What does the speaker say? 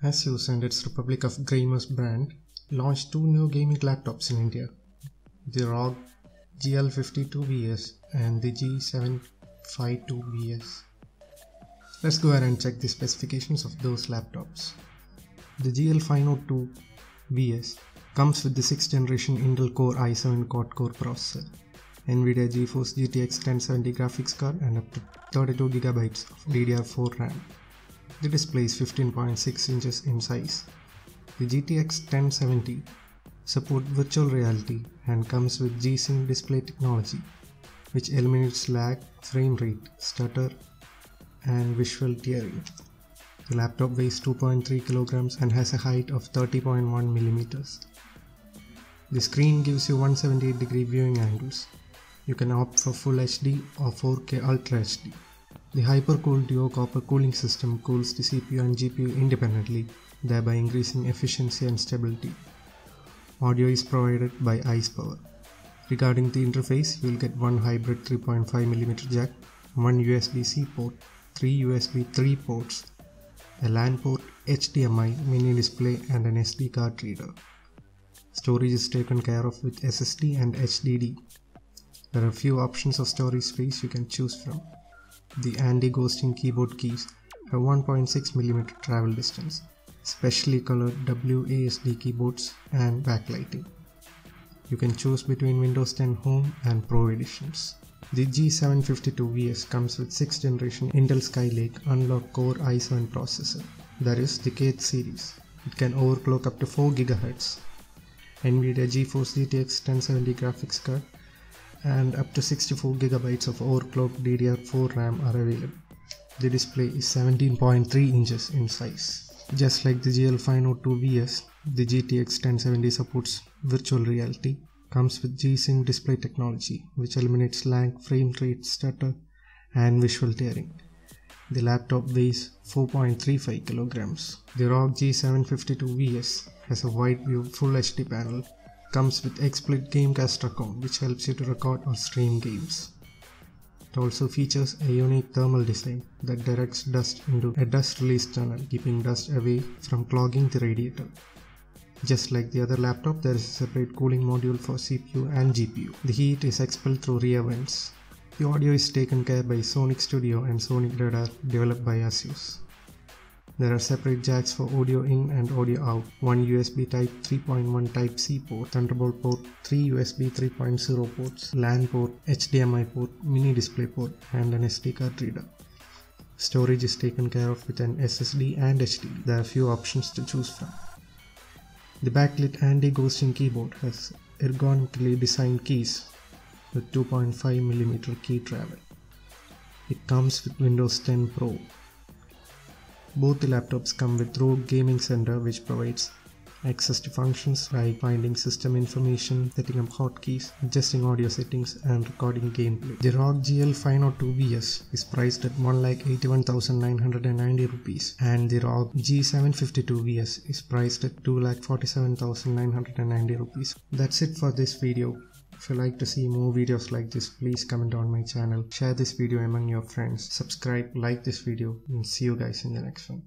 Asus and its Republic of Gamers brand launched two new gaming laptops in India, the ROG GL502VS and the G752VS. Let's go ahead and check the specifications of those laptops. The GL502VS comes with the 6th generation Intel Core i7 quad-core processor, NVIDIA GeForce GTX 1070 graphics card and up to 32GB of DDR4 RAM. The display is 15.6 inches in size. The GTX 1070 support virtual reality and comes with G-Sync display technology which eliminates lag, frame rate, stutter and visual tearing. The laptop weighs 2.3 kg and has a height of 30.1 mm. The screen gives you 178 degree viewing angles. You can opt for Full HD or 4K Ultra HD. The HyperCool Duo copper cooling system cools the CPU and GPU independently, thereby increasing efficiency and stability. Audio is provided by IcePower. Regarding the interface, you will get one hybrid 3.5mm jack, one USB-C port, three USB 3 ports, a LAN port, HDMI, mini display and an SD card reader. Storage is taken care of with SSD and HDD. There are a few options of storage space you can choose from. The anti-ghosting keyboard keys have 1.6mm travel distance, specially colored WASD keyboards and backlighting. You can choose between Windows 10 Home and Pro editions. The G752VS comes with 6th generation Intel Skylake Unlock Core i7 processor, that is the K series. It can overclock up to 4 GHz. NVIDIA GeForce GTX 1070 graphics card and up to 64 GB of overclocked DDR4 RAM are available. The display is 17.3 inches in size. Just like the GL502VS, the GTX 1070 supports virtual reality, comes with G-Sync display technology which eliminates lag, frame rate, stutter and visual tearing. The laptop weighs 4.35 kilograms. The ROG G752VS has a wide view full HD panel comes with XSplit account which helps you to record or stream games. It also features a unique thermal design that directs dust into a dust release tunnel keeping dust away from clogging the radiator. Just like the other laptop, there is a separate cooling module for CPU and GPU. The heat is expelled through rear vents. The audio is taken care by Sonic Studio and Sonic Radar developed by Asus. There are separate jacks for audio in and audio out, one USB Type 3.1 Type C port, Thunderbolt port, three USB 3.0 ports, LAN port, HDMI port, mini display port and an SD card reader. Storage is taken care of with an SSD and HDD. There are few options to choose from. The backlit anti-ghosting keyboard has ergonomically designed keys with 2.5mm key travel. It comes with Windows 10 Pro both the laptops come with ROG Gaming Center which provides access to functions like finding system information, setting up hotkeys, adjusting audio settings and recording gameplay. The ROG GL502VS is priced at 1,81,990 rupees and the ROG G752VS is priced at 2,47,990 rupees. That's it for this video. If you like to see more videos like this, please comment on my channel, share this video among your friends, subscribe, like this video and see you guys in the next one.